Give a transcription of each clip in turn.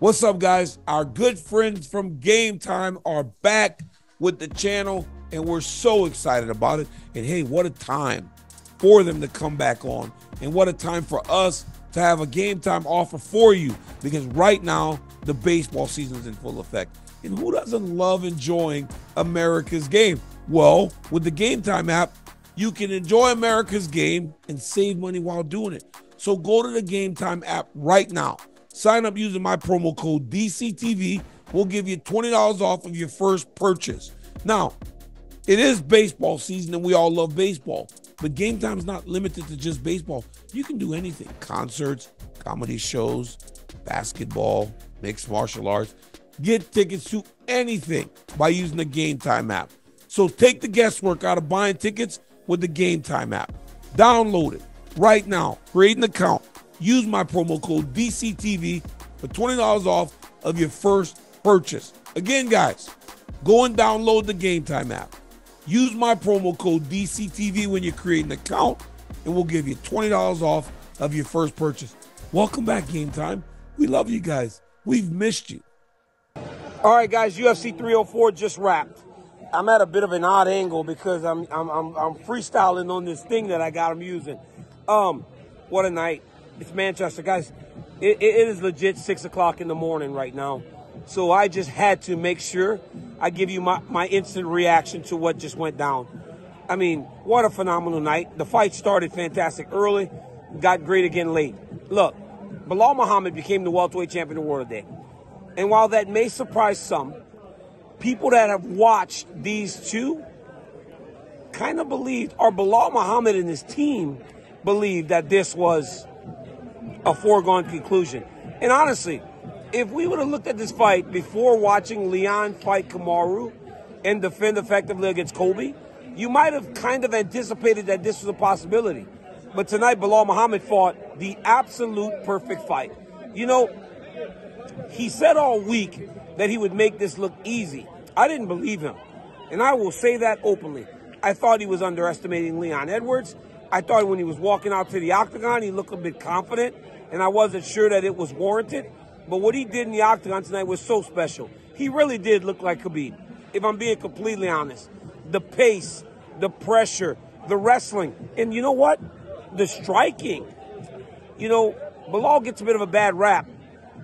What's up, guys? Our good friends from Game Time are back with the channel, and we're so excited about it. And hey, what a time for them to come back on, and what a time for us to have a Game Time offer for you because right now, the baseball season is in full effect. And who doesn't love enjoying America's game? Well, with the Game Time app, you can enjoy America's game and save money while doing it. So go to the Game Time app right now. Sign up using my promo code DCTV. We'll give you $20 off of your first purchase. Now, it is baseball season and we all love baseball, but Game Time is not limited to just baseball. You can do anything concerts, comedy shows, basketball, mixed martial arts. Get tickets to anything by using the Game Time app. So take the guesswork out of buying tickets with the Game Time app. Download it right now. Create an account. Use my promo code DCTV for $20 off of your first purchase. Again, guys, go and download the Game Time app. Use my promo code DCTV when you create an account, and we'll give you $20 off of your first purchase. Welcome back, Game Time. We love you guys. We've missed you. All right, guys, UFC 304 just wrapped. I'm at a bit of an odd angle because I'm I'm I'm, I'm freestyling on this thing that I got I'm using. Um, what a night! It's Manchester, guys. It, it is legit six o'clock in the morning right now, so I just had to make sure I give you my my instant reaction to what just went down. I mean, what a phenomenal night! The fight started fantastic early, got great again late. Look, Belal Muhammad became the welterweight champion of the world today, and while that may surprise some people that have watched these two kind of believed, or Belal Muhammad and his team believed that this was a foregone conclusion. And honestly, if we would have looked at this fight before watching Leon fight Kamaru and defend effectively against Colby, you might have kind of anticipated that this was a possibility. But tonight, Belal Muhammad fought the absolute perfect fight. You know, he said all week that he would make this look easy. I didn't believe him. And I will say that openly. I thought he was underestimating Leon Edwards. I thought when he was walking out to the octagon, he looked a bit confident, and I wasn't sure that it was warranted. But what he did in the octagon tonight was so special. He really did look like Khabib, if I'm being completely honest. The pace, the pressure, the wrestling, and you know what? The striking. You know, Belal gets a bit of a bad rap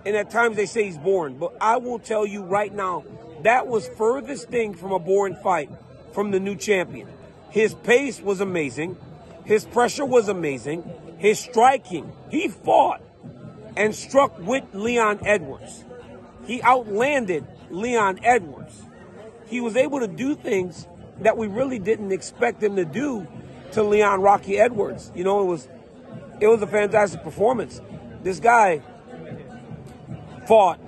and at times they say he's boring. But I will tell you right now, that was furthest thing from a boring fight from the new champion. His pace was amazing. His pressure was amazing. His striking, he fought and struck with Leon Edwards. He outlanded Leon Edwards. He was able to do things that we really didn't expect him to do to Leon Rocky Edwards. You know, it was it was a fantastic performance. This guy fought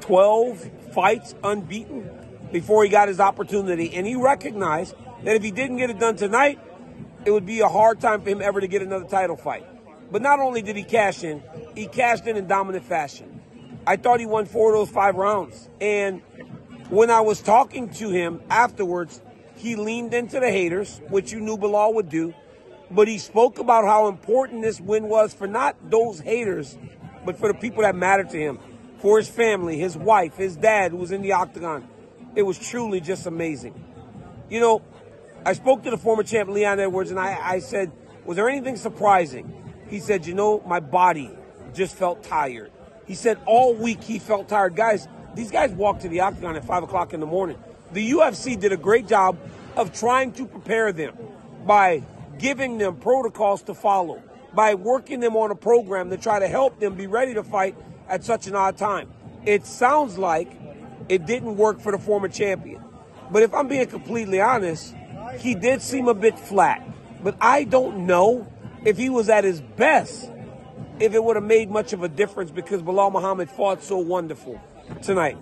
12 fights unbeaten before he got his opportunity. And he recognized that if he didn't get it done tonight, it would be a hard time for him ever to get another title fight. But not only did he cash in, he cashed in in dominant fashion. I thought he won four of those five rounds. And when I was talking to him afterwards, he leaned into the haters, which you knew Belal would do. But he spoke about how important this win was for not those haters, but for the people that matter to him, for his family, his wife, his dad who was in the octagon. It was truly just amazing. You know, I spoke to the former champ Leon Edwards and I, I said, was there anything surprising? He said, you know, my body just felt tired. He said all week he felt tired. Guys, these guys walked to the octagon at 5 o'clock in the morning. The UFC did a great job of trying to prepare them by giving them protocols to follow by working them on a program to try to help them be ready to fight at such an odd time. It sounds like it didn't work for the former champion. But if I'm being completely honest, he did seem a bit flat. But I don't know if he was at his best, if it would have made much of a difference because Belal Muhammad fought so wonderful tonight.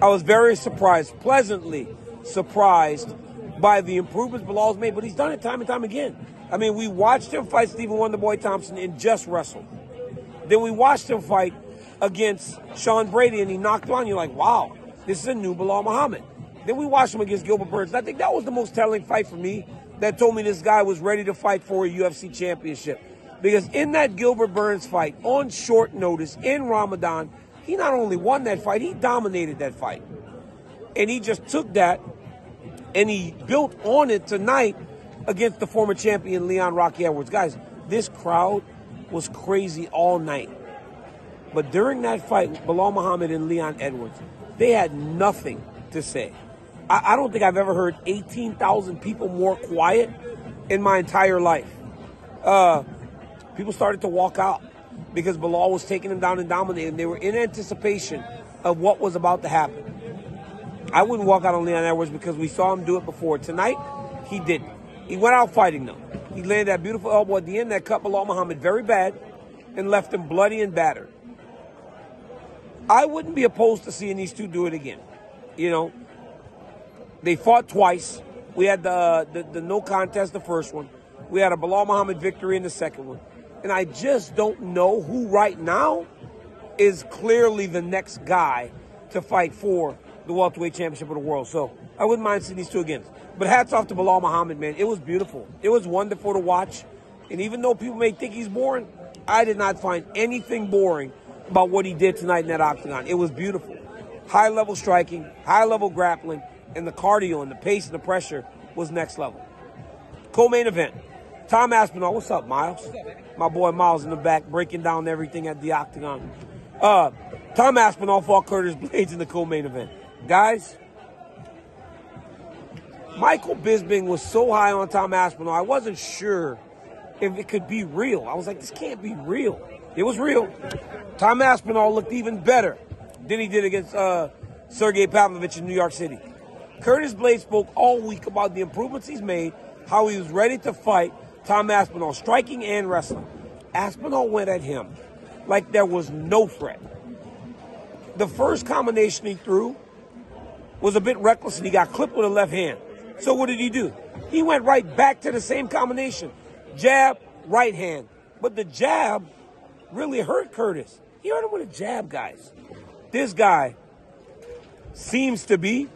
I was very surprised, pleasantly surprised by the improvements Belal's made, but he's done it time and time again. I mean, we watched him fight Stephen Wonderboy Thompson and just wrestled. Then we watched him fight against Sean Brady and he knocked him on. You're like, wow, this is a new Belal Muhammad. Then we watched him against Gilbert Burns. I think that was the most telling fight for me that told me this guy was ready to fight for a UFC championship. Because in that Gilbert Burns fight, on short notice, in Ramadan, he not only won that fight, he dominated that fight. And he just took that and he built on it tonight against the former champion Leon Rocky Edwards. Guys, this crowd was crazy all night. But during that fight, Belal Muhammad and Leon Edwards, they had nothing to say. I, I don't think I've ever heard 18,000 people more quiet in my entire life. Uh, people started to walk out because Belal was taking them down and dominating. They were in anticipation of what was about to happen. I wouldn't walk out on Leon Edwards because we saw him do it before. Tonight, he didn't. He went out fighting them. He landed that beautiful elbow at the end that cut Belal Muhammad very bad and left him bloody and battered. I wouldn't be opposed to seeing these two do it again. You know, they fought twice. We had the, the, the no contest, the first one. We had a Belal Muhammad victory in the second one. And I just don't know who right now is clearly the next guy to fight for the welterweight championship of the world. So I wouldn't mind seeing these two again. But hats off to Belal Muhammad, man. It was beautiful. It was wonderful to watch. And even though people may think he's boring, I did not find anything boring about what he did tonight in that octagon. It was beautiful. High level striking, high level grappling, and the cardio and the pace and the pressure was next level. Co-main event. Tom Aspinall, what's up, Miles? My boy Miles in the back breaking down everything at the octagon. Uh, Tom Aspinall fought Curtis Blaydes in the co-main event. Guys, Michael Bisping was so high on Tom Aspinall, I wasn't sure if it could be real. I was like, this can't be real. It was real. Tom Aspinall looked even better than he did against uh, Sergey Pavlovich in New York City. Curtis Blaydes spoke all week about the improvements he's made, how he was ready to fight Tom Aspinall, striking and wrestling. Aspinall went at him like there was no threat. The first combination he threw was a bit reckless and he got clipped with a left hand. So what did he do? He went right back to the same combination. Jab, right hand. But the jab really hurt Curtis. He hurt him with a jab, guys. This guy seems to be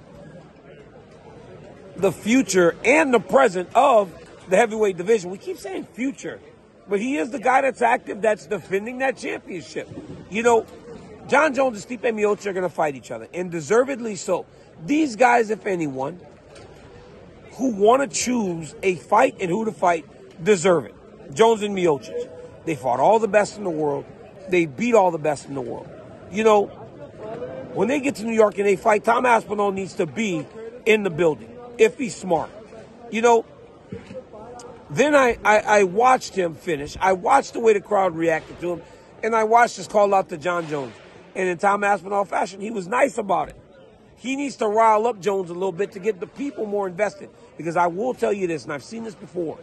the future and the present of the heavyweight division. We keep saying future, but he is the guy that's active, that's defending that championship. You know, Jon Jones and Stipe Miocic are going to fight each other, and deservedly so. These guys, if anyone, who want to choose a fight and who to fight deserve it. Jones and Miocic. They fought all the best in the world. They beat all the best in the world. You know, when they get to New York and they fight, Tom Aspinall needs to be in the building if he's smart. You know, then I, I, I, watched him finish. I watched the way the crowd reacted to him, and I watched his call out to Jon Jones. And in Tom Aspinall fashion, he was nice about it. He needs to rile up Jones a little bit to get the people more invested. Because I will tell you this, and I've seen this before.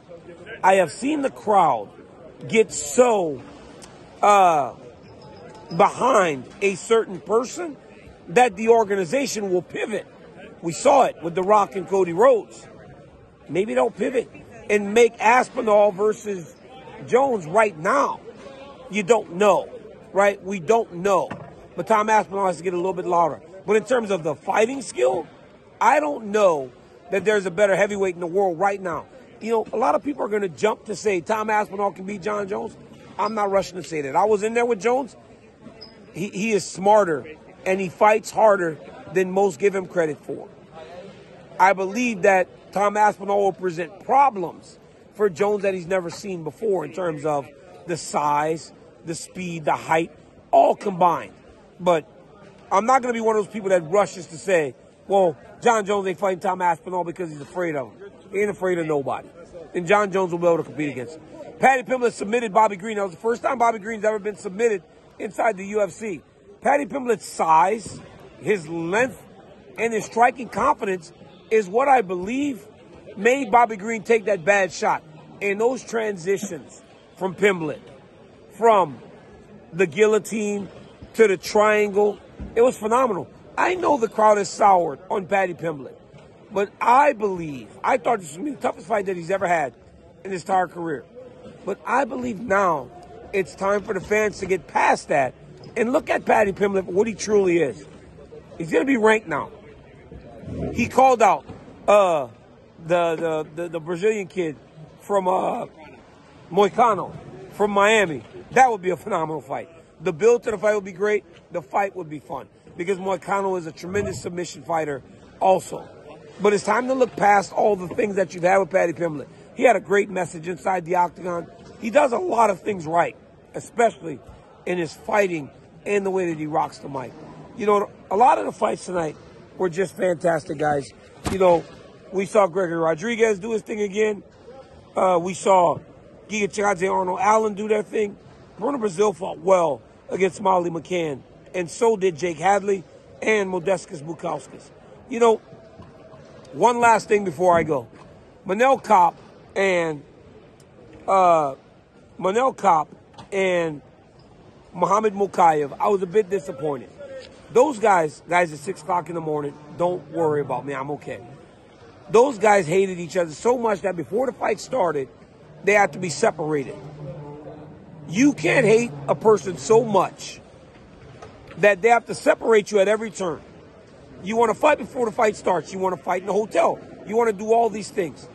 I have seen the crowd get so uh, behind a certain person that the organization will pivot. We saw it with The Rock and Cody Rhodes. Maybe they'll pivot and make Aspinall versus Jones right now. You don't know, right? We don't know. But Tom Aspinall has to get a little bit louder. But in terms of the fighting skill, I don't know that there's a better heavyweight in the world right now. You know, a lot of people are going to jump to say Tom Aspinall can beat Jon Jones. I'm not rushing to say that. I was in there with Jones. He, he is smarter and he fights harder than most give him credit for. I believe that Tom Aspinall will present problems for Jones that he's never seen before in terms of the size, the speed, the height, all combined. But I'm not going to be one of those people that rushes to say, well, Jon Jones ain't fighting Tom Aspinall because he's afraid of him. He ain't afraid of nobody. And Jon Jones will be able to compete against him. Paddy Pimblett submitted Bobby Green. That was the first time Bobby Green's ever been submitted inside the UFC. Paddy Pimblett's size, his length, and his striking confidence is what I believe made Bobby Green take that bad shot. And those transitions from Pimblett, from the guillotine to the triangle it was phenomenal. I know the crowd is soured on Paddy Pimblett, but I believe, I thought this was the toughest fight that he's ever had in his entire career. But I believe now it's time for the fans to get past that and look at Paddy Pimblett for what he truly is. He's going to be ranked now. He called out uh, the, the, the, the Brazilian kid from uh, Moicano from Miami. That would be a phenomenal fight. The build to the fight would be great. The fight would be fun because Moicano is a tremendous submission fighter, also. But it's time to look past all the things that you've had with Paddy Pimblett. He had a great message inside the octagon. He does a lot of things right, especially in his fighting and the way that he rocks the mic. You know, a lot of the fights tonight were just fantastic, guys. You know, we saw Gregory Rodrigues do his thing again. Uh, we saw Giga Chikadze Arnold Allen do their thing. Bruna Brasil fought well against Molly McCann, and so did Jake Hadley and Modestas Bukauskas. You know, one last thing before I go. Manel Kape and uh, Manel Kape and Muhammad Mokaev, I was a bit disappointed. Those guys, guys at 6 o'clock in the morning, don't worry about me. I'm okay. Those guys hated each other so much that before the fight started, they had to be separated. You can't hate a person so much that they have to separate you at every turn. You want to fight before the fight starts. You want to fight in the hotel. You want to do all these things.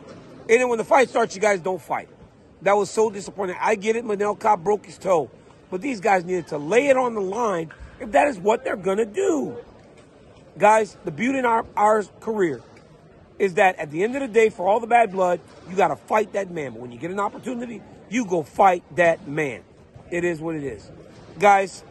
And then when the fight starts, you guys don't fight. That was so disappointing. I get it. Manel Kape broke his toe. But these guys needed to lay it on the line if that is what they're going to do. Guys, the beauty in our, our career is that at the end of the day, for all the bad blood, you got to fight that man. But when you get an opportunity, you go fight that man. It is what it is. Guys,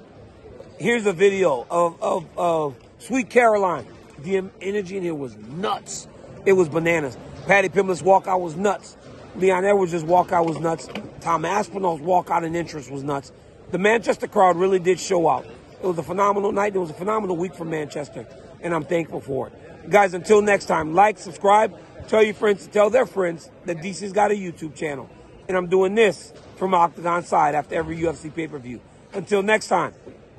here's a video of, of, of Sweet Caroline. The energy in here was nuts. It was bananas. Paddy Pimblett's walkout was nuts. Leon Edwards' walkout was nuts. Tom Aspinall's walkout and interest was nuts. The Manchester crowd really did show out. It was a phenomenal night. It was a phenomenal week for Manchester, and I'm thankful for it. Guys, until next time, like, subscribe, tell your friends to tell their friends that DC's got a YouTube channel. And I'm doing this from Octagon side after every UFC pay-per-view. Until next time,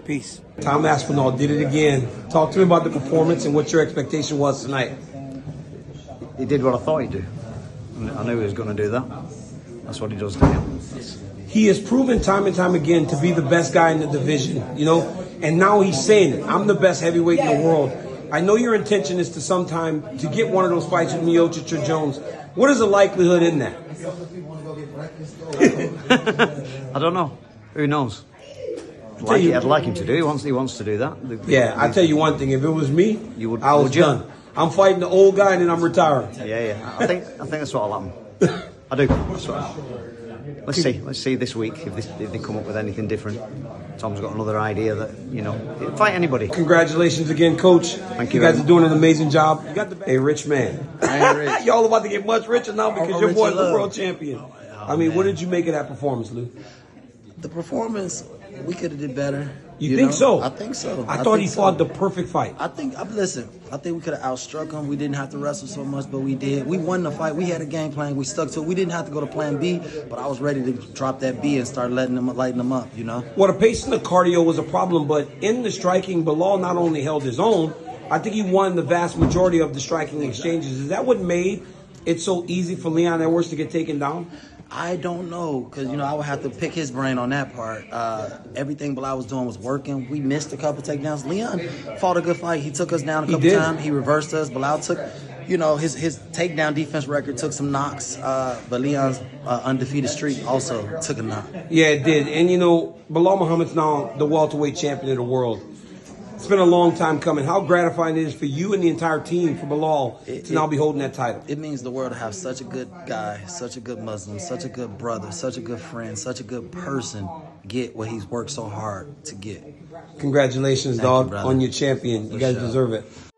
peace. Tom Aspinall did it again. Talk to me about the performance and what your expectation was tonight. He did what I thought he'd do. I knew he was going to do that. That's what he does now. He has proven time and time again to be the best guy in the division, you know, and now he's saying it. I'm the best heavyweight in the world. I know your intention is to sometime to get one of those fights with Miocic or Jones. What is the likelihood in that? I don't know. Who knows? I'd like, I'd like him to do. He wants. He wants to do that. The, yeah, I tell you one thing. If it was me, you would. I was would done. I'm fighting the old guy and then I'm retiring. Yeah, yeah. I think. I think that's what'll happen. I do. Let's see. Let's see this week if, this, if, they come up with anything different. Tom's got another idea that you know fight anybody. Congratulations again, Coach. Thank you. You guys are doing an amazing job. You got the a rich man. rich. Y'all about to get much richer now oh, because oh, your boy's the world champion. Oh, I mean, oh, man. what did you make of that performance, Lou? The performance, we could have did better. You, you think know? so? I think so. I, I thought he so. fought the perfect fight. I think. I, Listen, I think we could have outstruck him. We didn't have to wrestle so much, but we did. We won the fight. We had a game plan. We stuck to it. We didn't have to go to Plan B, but I was ready to drop that B and start letting them lighting them up. You know. Well, the pace and the cardio was a problem, but in the striking, Belal not only held his own. I think he won the vast majority of the striking exchanges. Is that what made it so easy for Leon Edwards to get taken down? I don't know because you know I would have to pick his brain on that part. Uh, everything Belal was doing was working. We missed a couple takedowns. Leon fought a good fight. He took us down a couple times. He reversed us. Belal took, you know, his his takedown defense record took some knocks. Uh, but Leon's uh, undefeated streak also took a knock. Yeah, it did. And you know, Belal Muhammad's now the welterweight champion of the world. It's been a long time coming. How gratifying it is for you and the entire team for Belal it, to it, now be holding that title. It means the world to have such a good guy, such a good Muslim, such a good brother, such a good friend, such a good person get what he's worked so hard to get. Congratulations, Thank dog, you, on your champion. You guys sure. deserve it.